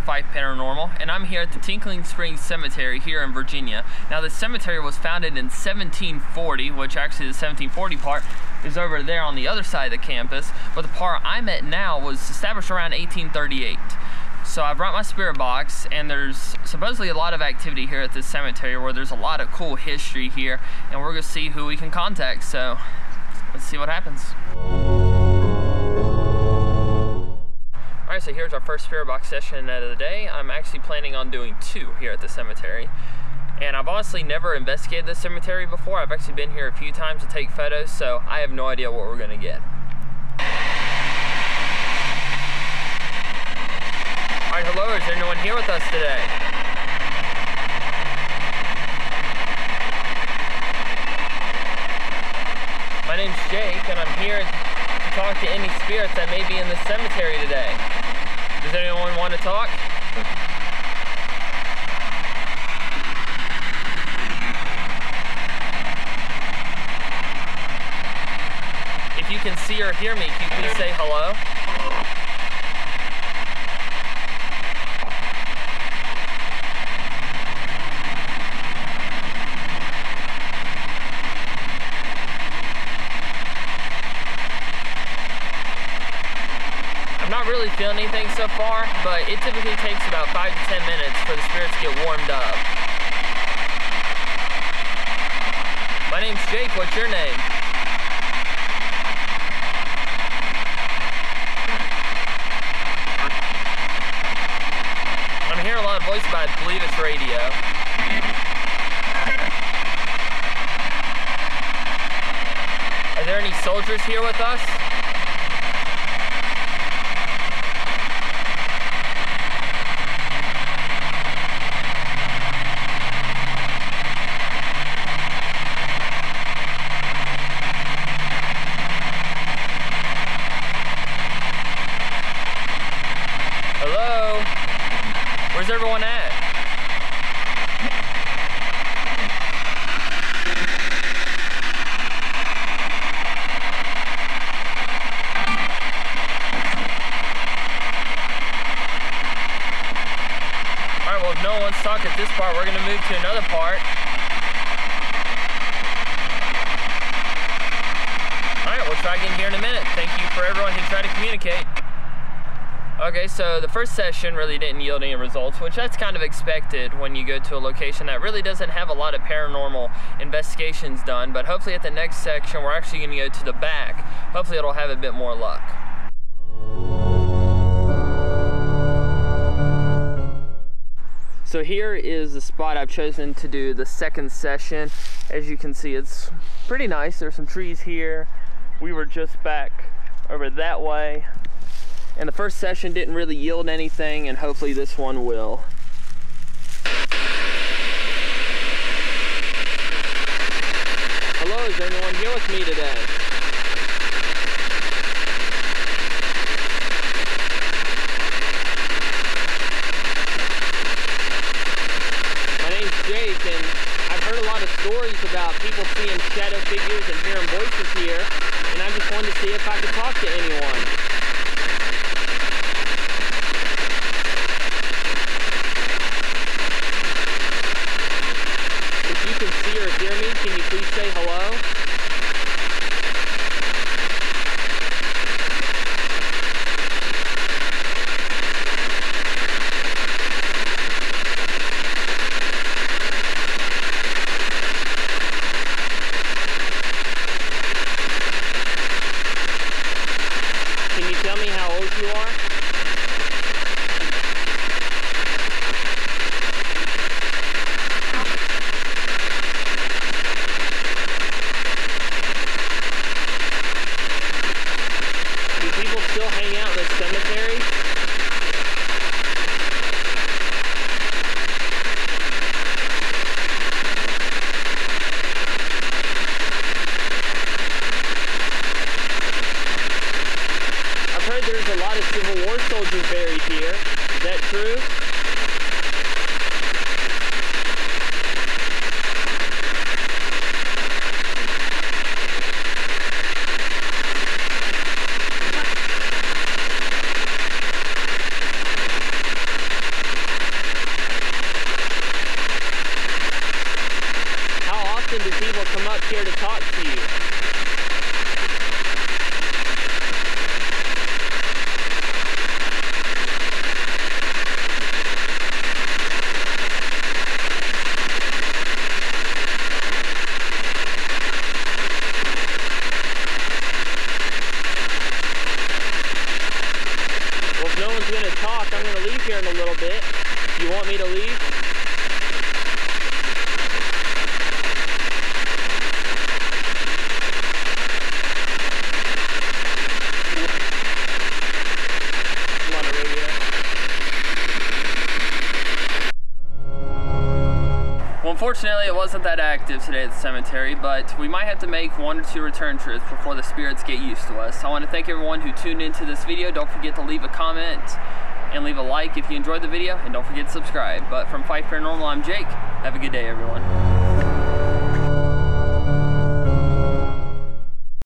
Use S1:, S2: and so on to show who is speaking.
S1: from Fife Paranormal, and I'm here at the Tinkling Springs Cemetery here in Virginia. Now, the cemetery was founded in 1740, which actually the 1740 part is over there on the other side of the campus, but the part I'm at now was established around 1838. So I brought my spirit box, and there's supposedly a lot of activity here at this cemetery where there's a lot of cool history here, and we're gonna see who we can contact. So let's see what happens. Here's our first spirit box session of the day. I'm actually planning on doing two here at the cemetery. And I've honestly never investigated this cemetery before. I've actually been here a few times to take photos, so I have no idea what we're gonna get. All right, hello, is there anyone here with us today? My name's Jake, and I'm here to talk to any spirits that may be in the cemetery today. Does anyone want to talk? If you can see or hear me, can you please say hello? Not really feeling anything so far, but it typically takes about five to 10 minutes for the spirits to get warmed up. My name's Jake, what's your name? I'm hearing a lot of voices, but I believe it's radio. Are there any soldiers here with us? Hello? Where's everyone at? Alright, talking at this part, we're gonna move to another part. Alright, we'll try again here in a minute. Thank you for everyone who tried to communicate. Okay, so the first session really didn't yield any results, which that's kind of expected when you go to a location that really doesn't have a lot of paranormal investigations done, but hopefully at the next section we're actually to go to the back. Hopefully it'll have a bit more luck. So here is the spot I've chosen to do the second session. As you can see, it's pretty nice. There's some trees here. We were just back over that way. And the first session didn't really yield anything, and hopefully this one will. Hello, is anyone here with me today? My name's Jake, and I've heard a lot of stories about people seeing shadow figures and hearing voices here, and I just wanted to see if I could talk to anyone. If you can see or hear me, can you please say hello? Can you tell me how old you are? does evil come talk to you? Well, if no one's going to talk, I'm going to leave here in a little bit. You want me to leave? I'm on the radio. Well, unfortunately, it wasn't that active today at the cemetery, but we might have to make one or two return trips before the spirits get used to us. I want to thank everyone who tuned into this video. Don't forget to leave a comment and leave a like if you enjoyed the video, and don't forget to subscribe. But from Fife Paranormal, I'm Jake. Have a good day, everyone.